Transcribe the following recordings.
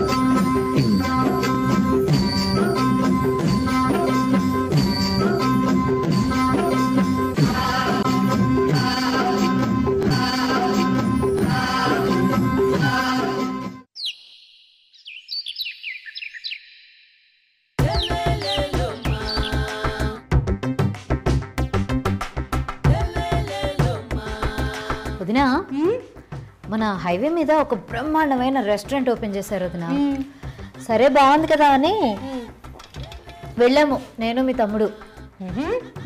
వదినా హైవే మీద ఒక బ్రహ్మాండమైన రెస్టారెంట్ ఓపెన్ చేశారు వదిన. సరే బాగుంది కదా అని వెళ్ళాము. నేను మీ తమ్ముడు.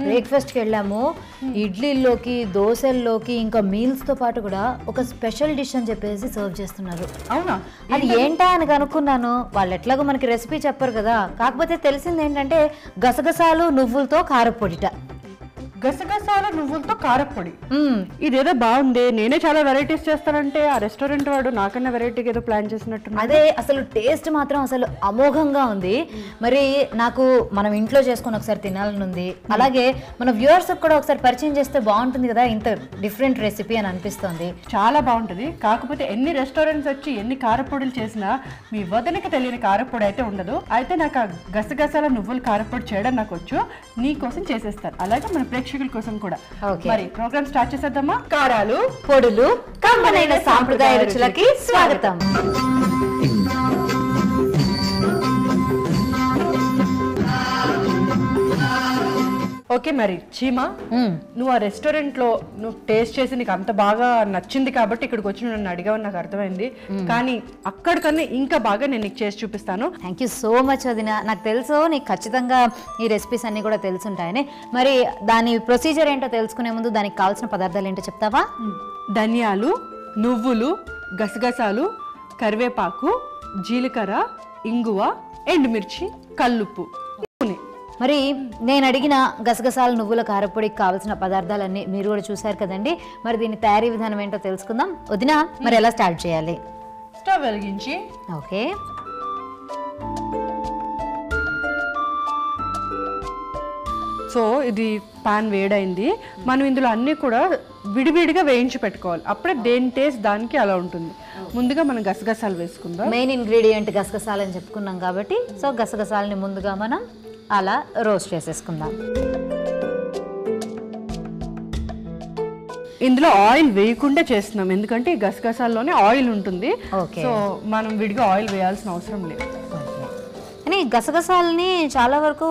బ్రేక్ఫాస్ట్కి వెళ్ళాము. ఇడ్లీల్లోకి దోశల్లోకి ఇంకా మీల్స్తో పాటు కూడా ఒక స్పెషల్ డిష్ అని చెప్పేసి సర్వ్ చేస్తున్నారు. అవునా? అది ఏంటా అని కనుక్కున్నాను వాళ్ళు ఎట్లాగో మనకి రెసిపీ చెప్పరు కదా. కాకపోతే తెలిసింది ఏంటంటే గసగసాలు నువ్వులతో కారపొడిట గసగసాల నువ్వులతో కారప్పొడి మ్మ్. ఇదేదో బాగుంది. నేనే చాలా వెరైటీస్ చేస్తానంటే ఆ రెస్టారెంట్ వాడు నాకన్నా వెరైటీగా ఏదో ప్లాన్ చేసినట్టు అదే అసలు టేస్ట్ మాత్రం అసలు అమోఘంగా ఉంది. మరి నాకు మనం ఇంట్లో చేసుకొని ఒకసారి తినాలని ఉంది అలాగే మన వ్యూవర్స్ కూడా ఒకసారి పరిచయం చేస్తే బాగుంటుంది కదా ఇంత డిఫరెంట్ రెసిపీ అని అనిపిస్తుంది. చాలా బాగుంటుంది. కాకపోతే ఎన్ని రెస్టారెంట్స్ వచ్చి ఎన్ని కారపొడులు చేసినా మీ వదనకి తెలియని కారపొడి అయితే ఉండదు. అయితే నాకు ఆ గసగసాల నువ్వుల కారపొడి చేయడం నాకు వచ్చు. నీ కోసం చేసేస్తాను. అలాగే మన ప్రేక్షకుల కోసం కూడా. మరి ప్రోగ్రామ్ స్టార్ట్ చేసేద్దామా? కారాలు పొడులు కమ్మనైన సాంప్రదాయ రుచులకి స్వాగతం. ఓకే మరి చీమా. నువ్వు ఆ రెస్టారెంట్లో నువ్వు టేస్ట్ చేసి నీకు అంత బాగా నచ్చింది కాబట్టి ఇక్కడికి వచ్చి నన్ను అడిగావని నాకు అర్థమైంది. కానీ అక్కడికన్నా ఇంకా బాగా నేను నీకు చేసి చూపిస్తాను. థ్యాంక్ యూ సో మచ్ వదిన నాకు తెలుసు నీకు ఖచ్చితంగా ఈ రెసిపీస్ అన్నీ కూడా తెలుసుంటాయని. మరి దాని ప్రొసీజర్ ఏంటో తెలుసుకునే ముందు దానికి కావాల్సిన పదార్థాలు ఏంటో చెప్తావా? ధనియాలు నువ్వులు గసగసాలు కరివేపాకు జీలకర్ర ఇంగువ ఎండుమిర్చి కల్లుప్పు. మరి నేను అడిగిన గసగసాల నువ్వుల కారపొడికి కావాల్సిన పదార్థాలన్నీ మీరు కూడా చూశారు కదండి. మరి దీని తయారీ విధానం ఏంటో తెలుసుకుందాం. వదిన మరి ఎలా స్టార్ట్ చేయాలి? స్టవ్ వెలిగించి. ఓకే. సో ఇది పాన్ వేడైంది. మనం ఇందులో అన్నీ కూడా విడివిడిగా వేయించి పెట్టుకోవాలి. అప్పుడే దేని టేస్ట్ దానికి అలా ఉంటుంది. ముందుగా మనం గసగసాలు వేసుకుందాం. మెయిన్ ఇంగ్రీడియంట్ గసగసాలు అని చెప్పుకున్నాం కాబట్టి సో గసగసాలని ముందుగా మనం అలా రోస్ట్ చేసేసుకుందాం. ఇందులో ఆయిల్ వేయకుండా చేస్తున్నాం. ఎందుకంటే ఈ గసగసాల్లోనే ఆయిల్ ఉంటుంది. సో మనం విడిగా ఆయిల్ వేయాల్సిన అవసరం లేదు. కానీ గసగసాలని చాలా వరకు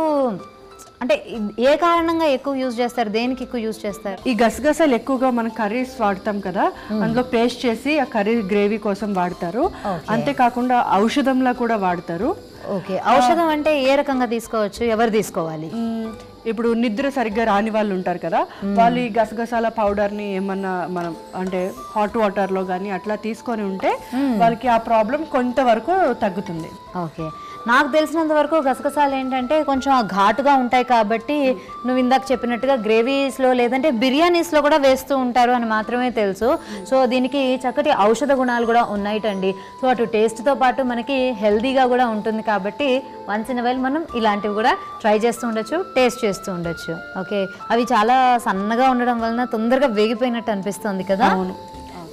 అంటే ఏ కారణంగా ఎక్కువ యూజ్ చేస్తారు? దేనికి ఎక్కువ యూజ్ చేస్తారు? ఈ గసగసాలు ఎక్కువగా మనం కర్రీస్ వాడతాం కదా అందులో పేస్ట్ చేసి ఆ కర్రీ గ్రేవీ కోసం వాడతారు. అంతేకాకుండా ఔషధంలా కూడా వాడతారు. ఓకే. ఔషధం అంటే ఏ రకంగా తీసుకోవచ్చు? ఎవరు తీసుకోవాలి. ఇప్పుడు నిద్ర సరిగ్గా రాని వాళ్ళు ఉంటారు కదా వాళ్ళు ఈ గసగసాల పౌడర్ని ఏమన్నా మనం అంటే హాట్ వాటర్లో కానీ అట్లా తీసుకొని ఉంటే వాళ్ళకి ఆ ప్రాబ్లం కొంతవరకు తగ్గుతుంది. ఓకే. నాకు తెలిసినంత వరకు గసగసాలు ఏంటంటే కొంచెం ఘాటుగా ఉంటాయి కాబట్టి నువ్వు ఇందాక చెప్పినట్టుగా గ్రేవీస్లో లేదంటే బిర్యానీస్లో కూడా వేస్తూ ఉంటారు అని మాత్రమే తెలుసు. సో దీనికి చక్కటి ఔషధ గుణాలు కూడా ఉన్నాయిటండి. సో అటు టేస్ట్తో పాటు మనకి హెల్దీగా కూడా ఉంటుంది కాబట్టి వన్స్ ఇన్ వైల్ మనం ఇలాంటివి కూడా ట్రై చేస్తూ ఉండొచ్చు టేస్ట్ చేస్తూ ఉండొచ్చు. ఓకే? అవి చాలా సన్నగా ఉండడం వలన తొందరగా వేగిపోయినట్టు అనిపిస్తుంది కదా? అవును.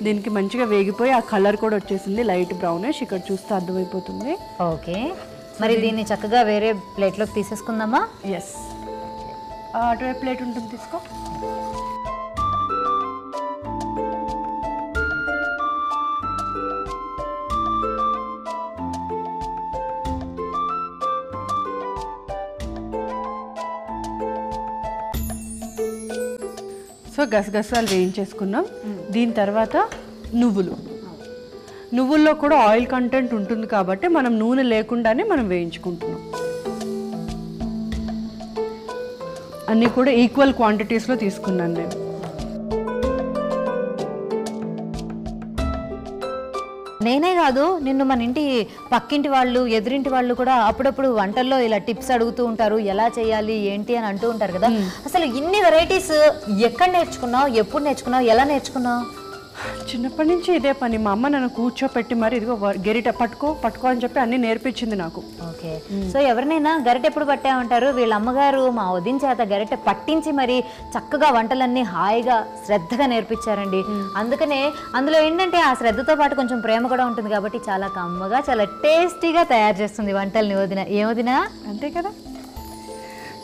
దీనికి మంచిగా వేగిపోయి ఆ కలర్ కూడా వచ్చేసింది లైట్ బ్రౌనిష్. ఇక్కడ చూస్తే అర్థమైపోతుంది. ఓకే. మరి దీన్ని చక్కగా వేరే ప్లేట్లోకి తీసేసుకుందామా? ఎస్ అటువైపు ప్లేట్ ఉంటుంది తీసుకో. సో గసగసాలు వేయించేసుకున్నాం. దీని తర్వాత నువ్వులు. నువ్వుల్లో కూడా ఆయిల్ కంటెంట్ ఉంటుంది కాబట్టి మనం నూనె లేకుండానే మనం వేయించుకుంటున్నాం. అన్నీ కూడా ఈక్వల్ క్వాంటిటీస్లో తీసుకున్నాను నేను. నేనే కాదు నిన్ను మన ఇంటి పక్కింటి వాళ్ళు ఎదురింటి వాళ్ళు కూడా అప్పుడప్పుడు వంటల్లో ఇలా టిప్స్ అడుగుతూ ఉంటారు ఎలా చేయాలి ఏంటి అని అంటూ ఉంటారు కదా. అసలు ఇన్ని వెరైటీస్ ఎక్కడ నేర్చుకున్నావు ఎప్పుడు నేర్చుకున్నావు ఎలా నేర్చుకున్నావు? చిన్నప్పటి నుంచి ఇదే పని మా అమ్మ నన్ను కూర్చోపెట్టి మరి ఇదిగో గెరిట పట్టుకో పట్టుకో అని చెప్పి అన్ని నేర్పించింది నాకు. ఓకే. సో ఎవరినైనా గరిటె ఎప్పుడు పట్టే ఉంటారు వీళ్ళ అమ్మగారు మా వదిన చేత గరిటె పట్టించి మరి చక్కగా వంటలన్నీ హాయిగా శ్రద్ధగా నేర్పించారండి. అందుకనే అందులో ఏంటంటే ఆ శ్రద్ధతో పాటు కొంచెం ప్రేమ కూడా ఉంటుంది కాబట్టి చాలా కమ్మగా చాలా టేస్టీగా తయారు చేస్తుంది వంటల్ని వదిన. ఏ వదిన? అంతే కదా?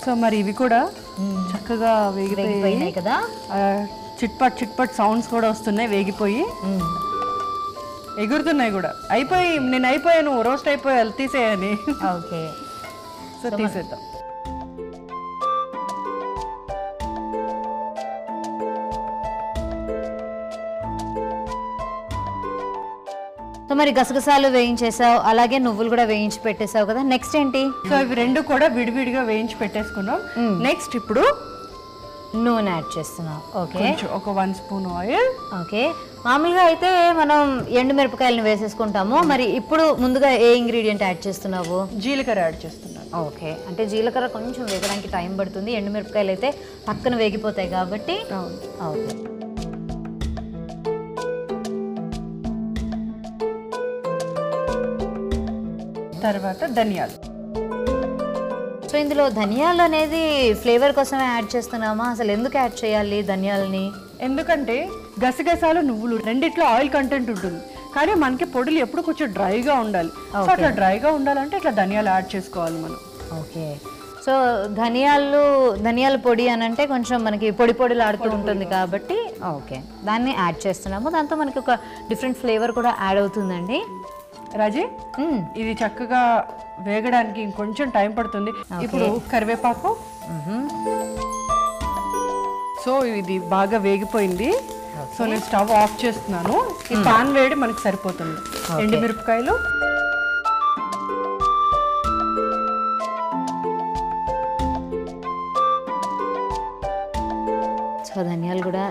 సో మరి ఇవి కూడా చక్కగా వేగిపోయి వేగిపోయినాయి కదా? చిట్పట్ చిట్పట్ సౌండ్స్ కూడా వస్తున్నాయి వేగిపోయి. ఎగురుతున్నాయి కూడా. అయిపోయి నేను అయిపోయాను రోస్ట్ అయిపోయాను తీసేయని. ఓకే. సో తీసేద్దాం. సో మరి గసగసాలు వేయించేసావు అలాగే నువ్వులు కూడా వేయించి పెట్టేసావు కదా. నెక్స్ట్ ఏంటి? సో ఇవి రెండు కూడా విడివిడిగా వేయించి పెట్టేసుకున్నాం. నెక్స్ట్ ఇప్పుడు నూనె యాడ్ చేస్తున్నావు ఓకే? కొంచెం ఒక వన్ స్పూన్ ఆయిల్. ఓకే. మామూలుగా అయితే మనం ఎండు మిరపకాయలను వేసేసుకుంటాము. మరి ఇప్పుడు ముందుగా ఏ ఇంగ్రీడియంట్ యాడ్ చేస్తున్నావు? జీలకర్ర యాడ్ చేస్తున్నాను. ఓకే. అంటే జీలకర్ర కొంచెం వేగడానికి టైం పడుతుంది. ఎండు మిరపకాయలు అయితే పక్కన వేగిపోతాయి కాబట్టి. ఓకే. తర్వాత ధనియాలు. ఇందులో ధనియాలు అనేది ఫ్లేవర్ కోసమే యాడ్ చేస్తున్నామా? అసలు ఎందుకు యాడ్ చేయాలి ధనియాలని? ఎందుకంటే గసగసాలు నువ్వులు రెండిట్లో ఆయిల్ కంటెంట్ ఉంటుంది. కానీ మనకి పొడులు ఎప్పుడు కొంచెం డ్రైగా ఉండాలి. సో అట్లా డ్రైగా ఉండాలంటే ఇట్లా ధనియాలు యాడ్ చేసుకోవాలి మనం. ఓకే. సో ధనియాలు ధనియాల పొడి అని అంటే కొంచెం మనకి పొడి పొడిలు ఆడుతూ ఉంటుంది కాబట్టి ఓకే. దాన్ని యాడ్ చేస్తున్నాము. దాంతో మనకి ఒక డిఫరెంట్ ఫ్లేవర్ కూడా యాడ్ అవుతుందండి. రాజీ. ఇది చక్కగా వేగడానికి ఇంకొంచెం టైం పడుతుంది. ఇప్పుడు కరివేపాకు. సో ఇది బాగా వేగిపోయింది. సో నేను స్టవ్ ఆఫ్ చేస్తున్నాను. ఈ పాన్ వేడి మనకి సరిపోతుంది. ఎండుమిరపకాయలు సో ధనియాలు కూడా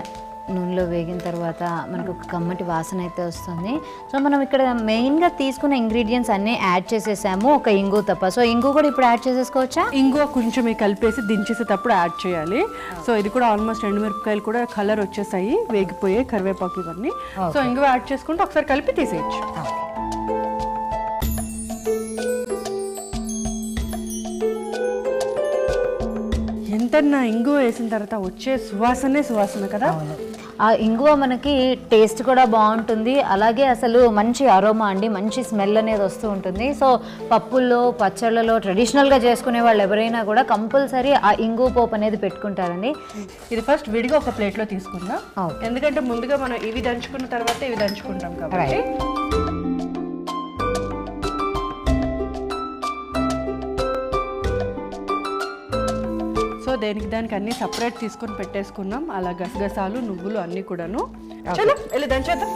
నూనెలో వేగిన తర్వాత మనకు ఒక కమ్మటి వాసన అయితే వస్తుంది. సో మనం ఇక్కడ మెయిన్గా తీసుకున్న ఇంగ్రీడియంట్స్ అన్నీ యాడ్ చేసేసాము. ఒక ఇంగు తప్ప. సో ఇంగు కూడా ఇప్పుడు యాడ్ చేసేసుకోవచ్చా? ఇంగువ కొంచెం కలిపేసి దించేసేటప్పుడు యాడ్ చేయాలి. సో ఇది కూడా ఆల్మోస్ట్ ఎండుమిరపకాయలు కూడా కలర్ వచ్చేసాయి. వేగిపోయాయి కరివేపాకు ఇవన్నీ. సో ఇంగువ యాడ్ చేసుకుంటే ఒకసారి కలిపి తీసేయచ్చు. ఎంతన్నా ఇంగువ వేసిన తర్వాత వచ్చే సువాసనే సువాసన కదా? ఆ ఇంగువ మనకి టేస్ట్ కూడా బాగుంటుంది. అలాగే అసలు మంచి అరోమా అండి మంచి స్మెల్ అనేది వస్తూ ఉంటుంది. సో పప్పుల్లో పచ్చళ్ళలో ట్రెడిషనల్గా చేసుకునే వాళ్ళు ఎవరైనా కూడా కంపల్సరీ ఆ ఇంగువ పోపు అనేది పెట్టుకుంటారండి. ఇది ఫస్ట్ విడిగా ఒక ప్లేట్లో తీసుకుందాం. ఎందుకంటే ముందుగా మనం ఇవి దంచుకున్న తర్వాత ఇవి దంచుకుంటాం కాబట్టి. దేనికి దానికి అన్ని సపరేట్ తీసుకొని పెట్టేసుకున్నాం. అలా గసగసాలు నువ్వులు అన్ని కూడాను. చలో వెళ్ళి దంచేద్దాం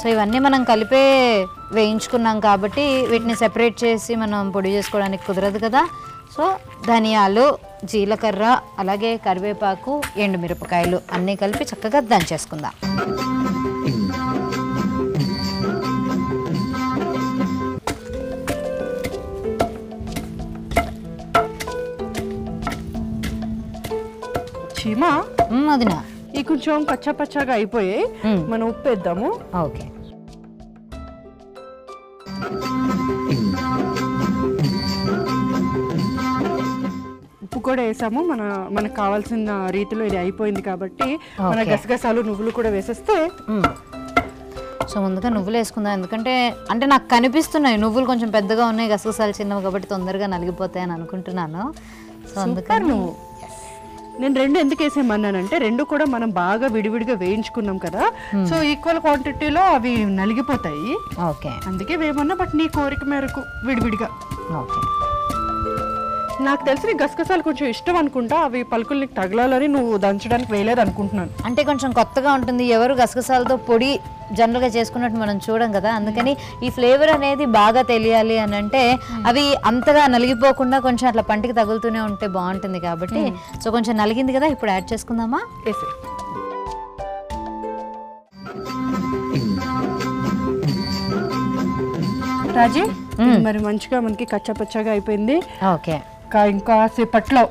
సో ఇవన్నీ మనం కలిపే వేయించుకున్నాం కాబట్టి వీటిని సెపరేట్ చేసి మనం పొడి చేసుకోవడానికి కుదరదు కదా. సో ధనియాలు జీలకర్ర అలాగే కరివేపాకు ఎండుమిరపకాయలు అన్నీ కలిపి చక్కగా దంచేసుకుందాం చీమా? మ్, వదినా ఈ కొంచెం పచ్చ పచ్చగా అయిపోయాయి మ్మ్. మనం ఉప్పు వేద్దాము ఓకే. కూడా వేసాము. మన మనకు కావాల్సిన రీతిలో ఇది అయిపోయింది కాబట్టి మన. గసగసాలు నువ్వులు కూడా వేసేస్తే. సో ముందుగా నువ్వులు వేసుకుందాం. ఎందుకంటే అంటే నాకు కనిపిస్తున్నాయి. నువ్వులు కొంచెం పెద్దగా ఉన్నాయి గసగసాలు చిన్నవి కాబట్టి తొందరగా నలిగిపోతాయి అని అనుకుంటున్నాను. సో అందుకని నువ్వు. నేను రెండు ఎందుకు వేసేయమన్నానంటే రెండు కూడా మనం బాగా విడివిడిగా వేయించుకున్నాం కదా. సో ఈక్వల్ క్వాంటిటీలో అవి నలిగిపోతాయి. ఓకే. అందుకే వేయమన్నా బట్ నీ కోరిక మేరకు విడివిడిగా. ఓకే. నాకు తెలిసిన గసగసాలు కొంచెం ఇష్టం అనుకుంటా. అవి పలుకుల్ని తగలాలని నువ్వు దంచడానికి వేయలేదు అనుకుంటున్నాను. అంటే కొంచెం కొత్తగా ఉంటుంది. ఎవరు గసగసాలతో పొడి జనరల్గా చేసుకున్నట్టు మనం చూడం కదా. అందుకని ఈ ఫ్లేవర్ అనేది బాగా తెలియాలి అని అంటే అవి అంతగా నలిగిపోకుండా కొంచెం అట్లా పంటికి తగులుతూనే ఉంటే బాగుంటుంది కాబట్టి. సో కొంచెం నలిగింది కదా ఇప్పుడు యాడ్ చేసుకుందామా? రాజీ మరి మంచిగా మనకి కచ్చపచ్చగా అయిపోయింది. ఓకే. ఇంకా ఇంకా సేపట్లో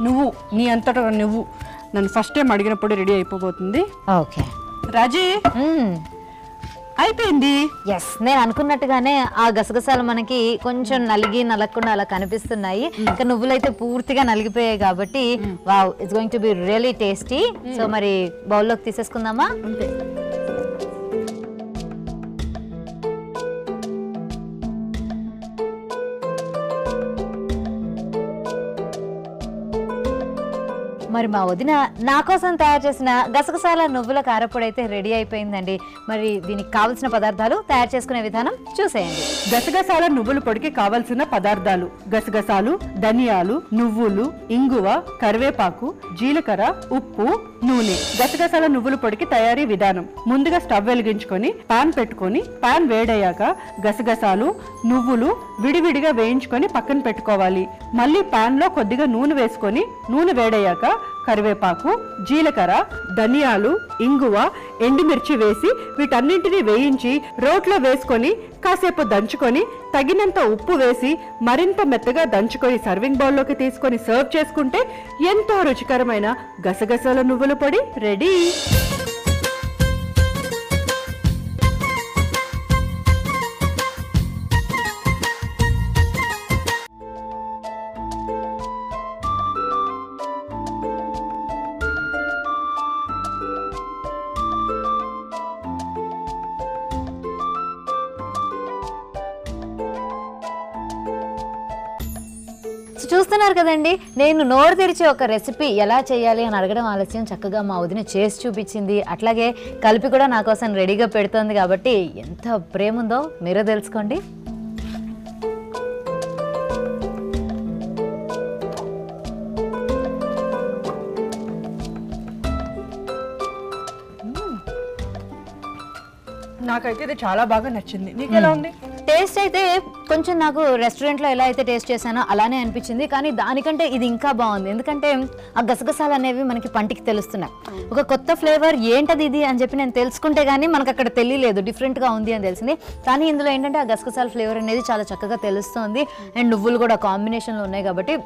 నువ్వు నీ అంతటా నువ్వు నన్ను ఫస్ట్ టైం అడిగినప్పుడు రెడీ అయిపోబోతుంది. ఓకే. రాజీ? అయిపోయింది? ఎస్ నేను అనుకున్నట్టుగానే ఆ గసగసాలు మనకి కొంచెం నలిగి నలగకుండా అలా కనిపిస్తున్నాయి. ఇంకా నువ్వులైతే పూర్తిగా నలిగిపోయాయి కాబట్టి wow it's going to be really tasty so మరి బౌల్లోకి తీసేసుకుందామా? అంతే. మరి మా వదిన నా కోసం తయారు చేసిన గసగసాల నువ్వుల కారపొడి అయితే రెడీ అయిపోయిందండి. మరి దీనికి కావలసిన పదార్థాలు తయారు చేసుకునే విధానం చూసేయండి. గసగసాల నువ్వుల పొడికి కావలసిన పదార్థాలు గసగసాలు ధనియాలు నువ్వులు ఇంగువ కరివేపాకు జీలకర్ర ఉప్పు నూనె. గసగసాల నువ్వుల పొడికి తయారీ విధానం. ముందుగా స్టవ్ వెలిగించుకొని పాన్ పెట్టుకొని పాన్ వేడయ్యాక గసగసాలు నువ్వులు విడివిడిగా వేయించుకొని పక్కన పెట్టుకోవాలి. మళ్ళీ పాన్లో కొద్దిగా నూనె వేసుకొని నూనె వేడయ్యాక కరివేపాకు జీలకర్ర ధనియాలు ఇంగువ ఎండుమిర్చి వేసి వీటన్నింటినీ వేయించి రోట్లో వేసుకొని కాసేపు దంచుకొని తగినంత ఉప్పు వేసి మరింత మెత్తగా దంచుకొని సర్వింగ్ బౌల్లోకి తీసుకొని సర్వ్ చేసుకుంటే ఎంతో రుచికరమైన గసగసాల నువ్వుల పొడి రెడీ. చూస్తున్నారు కదండి నేను నోరు తెరిచి ఒక రెసిపీ ఎలా చేయాలి అని అడగడం ఆలస్యం చక్కగా మా వదిన చేసి చూపించింది. అట్లాగే కలిపి కూడా నా కోసం రెడీగా పెడుతోంది కాబట్టి ఎంత ప్రేమ ఉందో మీరే తెలుసుకోండి. నాకైతే ఇది చాలా బాగా నచ్చింది. నీకు ఎలా ఉంది? టేస్ట్ అయితే కొంచెం నాకు రెస్టారెంట్లో ఎలా అయితే టేస్ట్ చేశానో అలానే అనిపించింది. కానీ దానికంటే ఇది ఇంకా బాగుంది. ఎందుకంటే ఆ గసగసాలు అనేవి మనకి పంటికి తెలుస్తున్నాయి. ఒక కొత్త ఫ్లేవర్ ఏంటది ఇది అని చెప్పి నేను తెలుసుకుంటే కానీ మనకు అక్కడ తెలియలేదు. డిఫరెంట్గా ఉంది అని తెలిసింది. కానీ ఇందులో ఏంటంటే ఆ గసగసాల ఫ్లేవర్ అనేది చాలా చక్కగా తెలుస్తుంది. అండ్ నువ్వులు కూడా కాంబినేషన్లో ఉన్నాయి కాబట్టి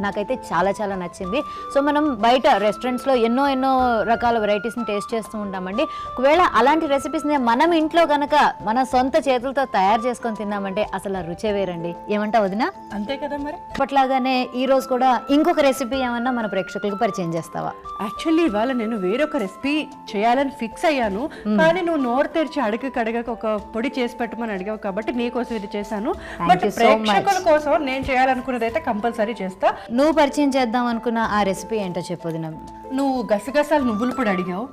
నాకైతే చాలా చాలా నచ్చింది. సో మనం బయట రెస్టారెంట్స్లో ఎన్నో ఎన్నో రకాల వెరైటీస్ని టేస్ట్ చేస్తూ ఉంటామండి. ఒకవేళ అలాంటి రెసిపీస్ని మనం ఇంట్లో కనుక మన సొంత చేతులతో తయారు చేసుకొని తిన్నామంటే అసలు రుచే వేరండి. ఏమంటా వదినా? అంతే కదా మరి. అప్పట్లాగానే ఈ రోజు కూడా ఇంకొక రెసిపీ ఏమన్నా మన ప్రేక్షకులకు పరిచయం చేస్తావా? యాక్చువల్లీ ఇవాళ నేను వేరొక రెసిపీ చేయాలని ఫిక్స్ అయ్యాను. కానీ నువ్వు నోరు తెరిచి అడగ కడగక ఒక పొడి చేసి పెట్టమని అడిగావు కాబట్టి నీకోసం ఇది చేశాను. బట్. ప్రేక్షకుల కోసం నేను చేయాలనుకున్నది అయితే కంపల్సరీ చేస్తా. నువ్వు పరిచయం చేద్దాం అనుకున్న ఆ రెసిపీ ఏంటో చెప్పు వదినా నువ్వు గసగసాలు నువ్వుల పొడి అడిగావు.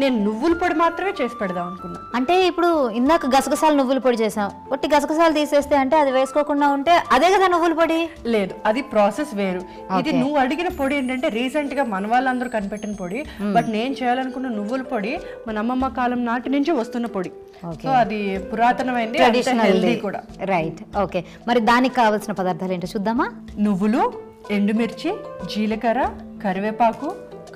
నేను నువ్వుల పొడి మాత్రమే చేసి పెడదాం అనుకున్నా. అంటే ఇప్పుడు ఇందాక గసగసాలు నువ్వుల పొడి చేసాం. ఒట్టి గసగసాలు తీసేస్తే అంటే అది వేసుకోకుండా ఉంటే అదే కదా నువ్వుల పొడి? లేదు అది ప్రాసెస్ వేరు. ఇది నువ్వు అడిగిన పొడి ఏంటంటే రీసెంట్గా మన వాళ్ళందరూ కనిపెట్టిన పొడి. బట్ నేను చేయాలనుకున్న నువ్వుల పొడి మన అమ్మమ్మ కాలం నాటి నుంచి వస్తున్న పొడి. సో అది ట్రెడిషనల్ హెల్దీ కూడా. రైట్ ఓకే మరి దానికి కావాల్సిన పదార్థాలు ఏంటో చూద్దామా? నువ్వులు ఎండుమిర్చి జీలకర్ర కరివేపాకు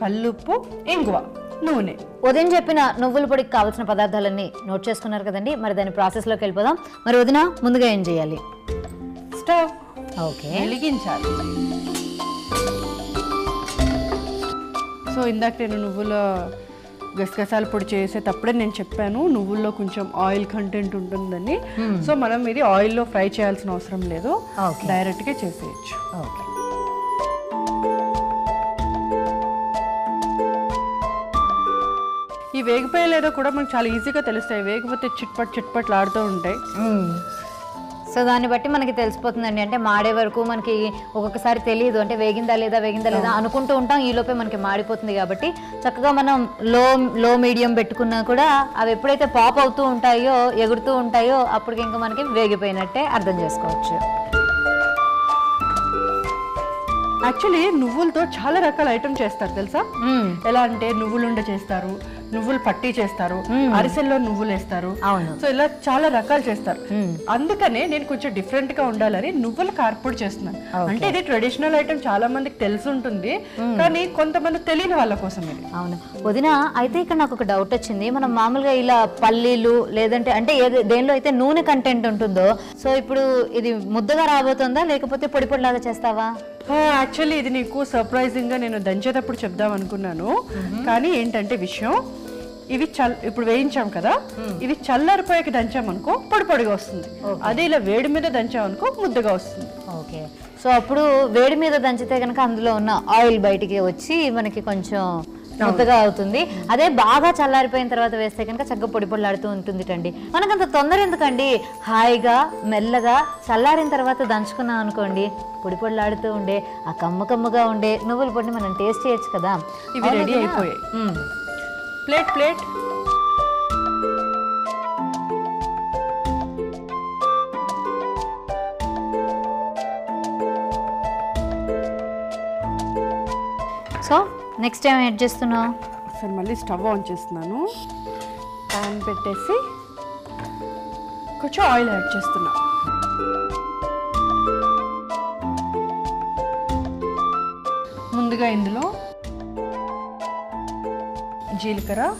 కల్లుప్పు ఇంగువ. నూనె. ఉదయం చెప్పిన నువ్వుల పొడికి కావాల్సిన పదార్థాలన్నీ నోట్ చేసుకున్నారు కదండి. మరి దాని ప్రాసెస్లోకి వెళ్ళిపోదాం. మరి వదిన ముందుగా ఏం చేయాలి? స్టవ్. ఓకే. వెలిగించాలి. సో ఇందాక నేను నువ్వుల గసగసాల పొడి చేసేటప్పుడే నేను చెప్పాను నువ్వుల్లో కొంచెం ఆయిల్ కంటెంట్ ఉంటుందని. సో మనం ఇది ఆయిల్లో ఫ్రై చేయాల్సిన అవసరం లేదు. డైరెక్ట్గా చేసేయచ్చు. ఓకే. ఈ వేగిపోయలేదో కూడా మనకు చాలా ఈజీగా తెలుస్తాయి. వేగిపోతే చిట్పట్ చిట్పట్లు ఆడుతూ ఉంటాయి. సో దాన్ని బట్టి మనకి తెలిసిపోతుందండి. అంటే మాడే వరకు మనకి ఒక్కొక్కసారి తెలియదు అంటే వేగిందా లేదా వేగిందా లేదా అనుకుంటూ ఉంటాం. ఈ లోపే మనకి మాడిపోతుంది కాబట్టి చక్కగా మనం లో లో మీడియం పెట్టుకున్నా కూడా అవి ఎప్పుడైతే పాప్ అవుతూ ఉంటాయో ఎగురుతూ ఉంటాయో అప్పటికి ఇంకా మనకి వేగిపోయినట్టే అర్థం చేసుకోవచ్చు. యాక్చువల్లీ నువ్వులతో చాలా రకాల ఐటమ్ చేస్తారు తెలుసా. ఎలా అంటే నువ్వులుండ చేస్తారు నువ్వులు పట్టి చేస్తారు అరిసెల్లో నువ్వులు వేస్తారు. సో ఇలా చాలా రకాలు చేస్తారు. అందుకనే నేను కొంచెం డిఫరెంట్గా ఉండాలని నువ్వుల కారపొడి చేస్తున్నాను. అంటే ఇది ట్రెడిషనల్ ఐటమ్ చాలా మందికి తెలిసి ఉంటుంది. కానీ కొంతమంది తెలియని వాళ్ళ కోసం ఇది. అవును. వదిన అయితే ఇక్కడ నాకు ఒక డౌట్ వచ్చింది. మనం మామూలుగా ఇలా పల్లీలు లేదంటే అంటే ఏది దేనిలో అయితే నూనె కంటెంట్ ఉంటుందో సో ఇప్పుడు ఇది ముద్దగా రాబోతుందా? లేకపోతే పొడి పొడిలాగా చేస్తావా? యాక్చువల్లీ ఇది నీకు సర్ప్రైజింగ్గా నేను దంచేటప్పుడు చెప్దాం అనుకున్నాను. కానీ ఏంటంటే విషయం ఇవి చల్ ఇప్పుడు వేయించాం కదా ఇవి చల్లారిపోయాక దంచాం అనుకో పొడి పొడిగా వస్తుంది. అదే ఇలా వేడి మీద దంచాం అనుకో ముద్దగా వస్తుంది. ఓకే. సో అప్పుడు వేడి మీద దంచితే కనుక అందులో ఉన్న ఆయిల్ బయటికి వచ్చి మనకి కొంచెం ముద్దగా అవుతుంది. అదే బాగా చల్లారిపోయిన తర్వాత వేస్తే కనుక చక్కగా పొడి పొడిలాడుతూ ఉంటుంది అండి మనకంత తొందర ఎందుకండి? హాయిగా మెల్లగా చల్లారిన తర్వాత దంచుకున్నాం అనుకోండి. పొడి పొడిలాడుతూ ఉండే ఆ కమ్మ కమ్మగా ఉండే నువ్వుల పొడిని మనం టేస్ట్ చేయొచ్చు కదా. ఇవి రెడీ? అయిపోయాయి. Plate plate. సో నెక్స్ట్ ఏం యాడ్ చేస్తున్నావు? సరే మళ్ళీ స్టవ్ ఆన్ చేస్తున్నాను. ప్యాన్ పెట్టేసి కొంచెం ఆయిల్ యాడ్ చేస్తున్నా. ముందుగా ఇందులో జీలకర్ర.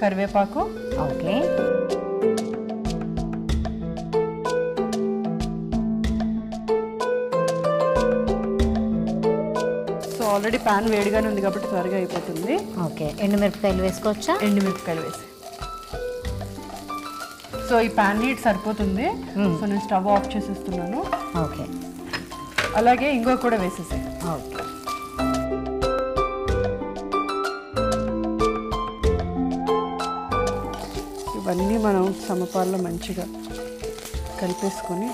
కరివేపాకు. ఓకే. ఆల్రెడీ ప్యాన్ వేడిగానే ఉంది కాబట్టి త్వరగా అయిపోతుంది. ఓకే. ఎండుమిరపకాయలు వేసుకోవచ్చా? ఎండుమిరపకాయలు వేసి. సో ఈ ప్యాన్ హీట్ సరిపోతుంది. సో నేను స్టవ్ ఆఫ్ చేసేస్తున్నాను. ఓకే. అలాగే ఇంకో కూడా వేసేసాయి. ఓకే. ఇవన్నీ మనం సమపాల్లో మంచిగా కలిపేసుకొని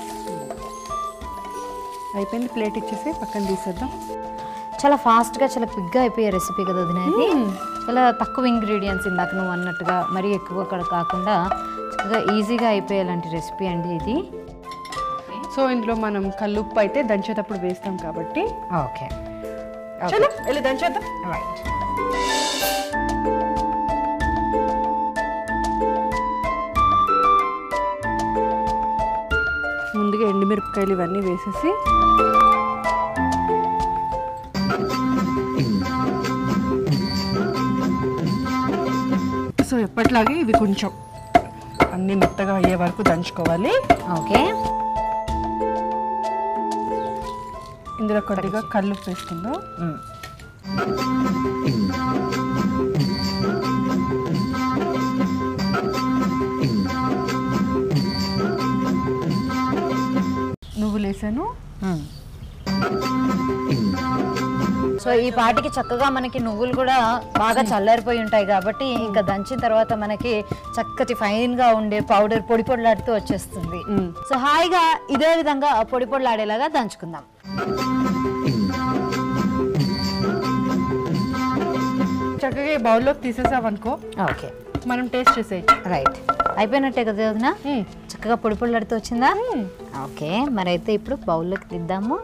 అయిపోయింది ప్లేట్ ఇచ్చేసి పక్కన తీసేద్దాం. చాలా ఫాస్ట్గా చాలా క్విక్గా అయిపోయే రెసిపీ కదా వదిన ఇది చాలా తక్కువ ఇంగ్రీడియంట్స్ ఇందాక నువ్వు అన్నట్టుగా మరీ ఎక్కువ కూడా కాకుండా చక్కగా ఈజీగా అయిపోయేలాంటి రెసిపీ అండి ఇది. సో ఇందులో మనం కల్లుప్పు అయితే దంచేటప్పుడు వేస్తాం కాబట్టి. ఓకే. చలో వెళ్ళి దంచేద్దాం. రైట్ ముందుగా ఎండుమిరపకాయలు ఇవన్నీ వేసేసి సో ఎప్పట్లాగే ఇవి కొంచెం అన్ని మెత్తగా అయ్యే వరకు దంచుకోవాలి. ఓకే. ఇందులో కొద్దిగా కళ్ళు వేసుకుందాం. నువ్వులు వేసాను సో ఈ పాటికి చక్కగా మనకి నువ్వులు కూడా బాగా చల్లారిపోయి ఉంటాయి కాబట్టి ఇంకా దంచిన తర్వాత మనకి చక్కటి ఫైన్గా ఉండే పౌడర్ పొడి పొడిలాడుతూ వచ్చేస్తుంది. సో హాయిగా ఇదే విధంగా పొడి పొడిలాడేలాగా దంచుకుందాం. చక్కగా ఈ బౌల్లోకి తీసేసావనుకో ఓకే. మనం టేస్ట్ చేసేయచ్చు. రైట్ అయిపోయినట్టే కదా వదిన? చక్కగా పొడి పొడిలాడుతూ వచ్చిందా? ఓకే మరైతే ఇప్పుడు బౌల్లోకి తిద్దాము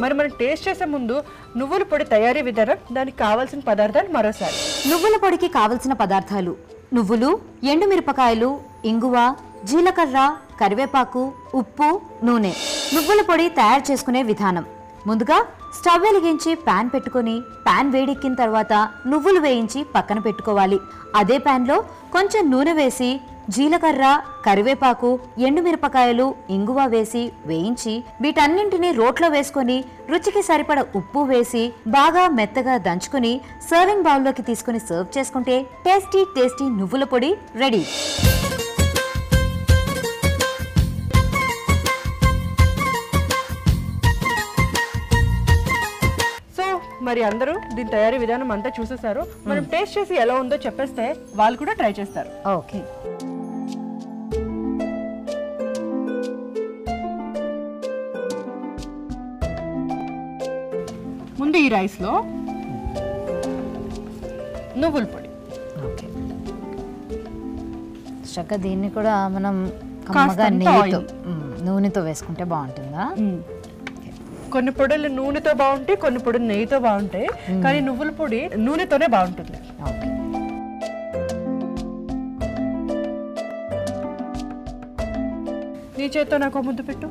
మరి మనం టేస్ట్ చేసే ముందు నువ్వుల పొడి తయారీ విధానం దానికి కావాల్సిన పదార్థాలు మరోసారి. నువ్వుల పొడికి కావలసిన పదార్థాలు. నువ్వులు ఎండుమిరపకాయలు ఇంగువ జీలకర్ర కరివేపాకు ఉప్పు నూనె. నువ్వుల పొడి తయారు చేసుకునే విధానం. ముందుగా స్టవ్ వెలిగించి పాన్ పెట్టుకొని పాన్ వేడెక్కిన తర్వాత నువ్వులు వేయించి పక్కన పెట్టుకోవాలి. అదే పాన్లో కొంచెం నూనె వేసి జీలకర్ర కరివేపాకు ఎండుమిరపకాయలు ఇంగువ వేసి వేయించి వీటన్నింటినీ రోట్లో వేసుకొని రుచికి సరిపడ ఉప్పు వేసి బాగా మెత్తగా దంచుకొని సర్వింగ్ బౌల్లోకి తీసుకొని సర్వ్ చేసుకుంటే టేస్టీ టేస్టీ నువ్వుల పొడి రెడీ. సో మరి అందరూ దీని తయారీ విధానం అంతా చూసేసారు. మనం టేస్ట్ చేసి ఎలా ఉందో చెప్పేస్తే వాళ్ళు కూడా ట్రై చేస్తారు. ఓకే. రైస్లో నువ్వుల పొడి. ఓకే. చక్కగా దీన్ని కూడా మనం కమ్మగా నెయ్యితో నూనెతో వేసుకుంటే బాగుంటుందా? కొన్ని పొడులు నూనెతో బాగుంటాయి కొన్ని పొడులు నెయ్యితో బాగుంటాయి కానీ నువ్వుల పొడి నూనెతోనే బాగుంటుంది. నీ చేత్తో నాకు ముద్దు పెట్టు.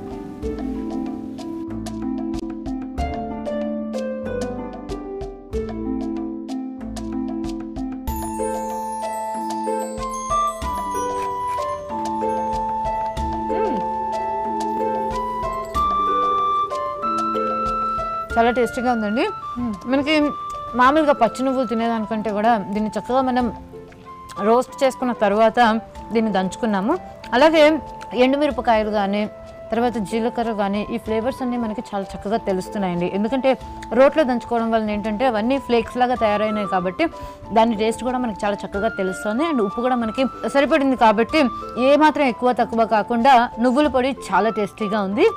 చాలా టేస్టీగా ఉందండి. మనకి మామూలుగా పచ్చి నువ్వులు తినేదానికంటే కూడా దీన్ని చక్కగా మనం రోస్ట్ చేసుకున్న తర్వాత దీన్ని దంచుకున్నాము. అలాగే ఎండుమిరపకాయలు కానీ తర్వాత జీలకర్ర కానీ ఈ ఫ్లేవర్స్ అన్నీ మనకి చాలా చక్కగా తెలుస్తున్నాయండి. ఎందుకంటే రోట్లో దంచుకోవడం వల్ల ఏంటంటే అవన్నీ ఫ్లేక్స్ లాగా తయారైనాయి కాబట్టి దాని టేస్ట్ కూడా మనకి చాలా చక్కగా తెలుస్తుంది. అండ్ ఉప్పు కూడా మనకి సరిపడింది కాబట్టి ఏ మాత్రం ఎక్కువ తక్కువ కాకుండా నువ్వుల పొడి చాలా టేస్టీగా ఉంది.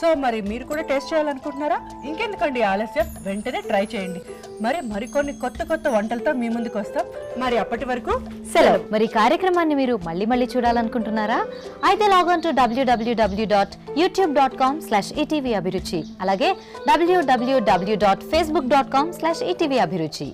సో మరి మీరు కూడా టేస్ట్ చేయాలనుకుంటున్నారా? ఇంకెందుకండి ఆలస్యం? వెంటనే ట్రై చేయండి. మరి మరికొన్ని కొత్త కొత్త వంటలతో మీ ముందుకు వస్తాం. మరి అప్పటి వరకు సెలవు. మరి కార్యక్రమాన్ని మీరు మళ్ళీ మళ్ళీ చూడాలనుకుంటున్నారా? అయితే log on to WWW dot YouTube dot com slash ETV Abhiruchi. అలాగే డబ్ల్యూడబ్ల్యూడబ్ల్యూ dot Facebook dot com slash ETV Abhiruchi.